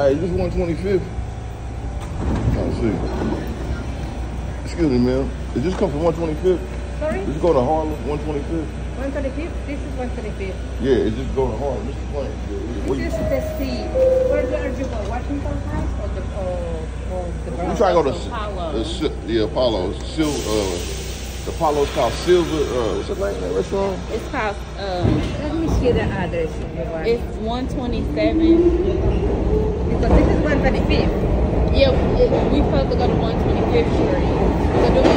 Hey, this 125th. Trying to see. Excuse me, ma'am. Did this come from 125th? Sorry? Did you go to Harlem, 125th? 125th? This is 125th. Yeah, it just go to Harlem. Mr. Plank. Yeah, where you- This is the C. Where do are you go? Washington Heights or the, or, or the We try to go to Apollo. Apollo. The, Sil- the Apollo. Sil, uh, the Apollo's called Silver. Uh, what's the name of that restaurant? It's called, um, Let me see the address if you want. it's 127. Because this is 125th. Yeah, it, we supposed to go to 125th Street. So do we,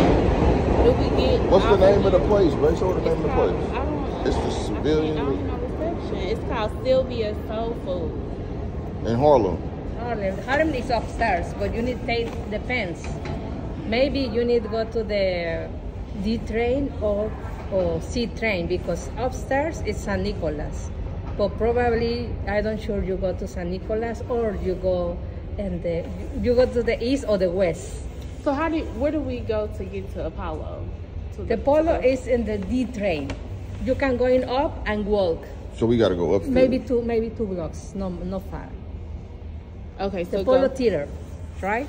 do we get? What's the name of the place, bro? Show the name of the It's place. I don't know. It's the civilian I don't know reception. It's called Sylvia Soul Food. in Harlem. Harlem. Harlem is upstairs, but you need to take the fence. Maybe you need to go to the D train or, or C train because upstairs is San Nicolas. But probably, I don't sure you go to San Nicolas or you go and the, you go to the east or the west. So how did, where do we go to get to Apollo? To The polo is in the D train. You can go in up and walk. So we got to go up. Maybe two, maybe two blocks. No, not far. Okay, so The polo go, theater, right?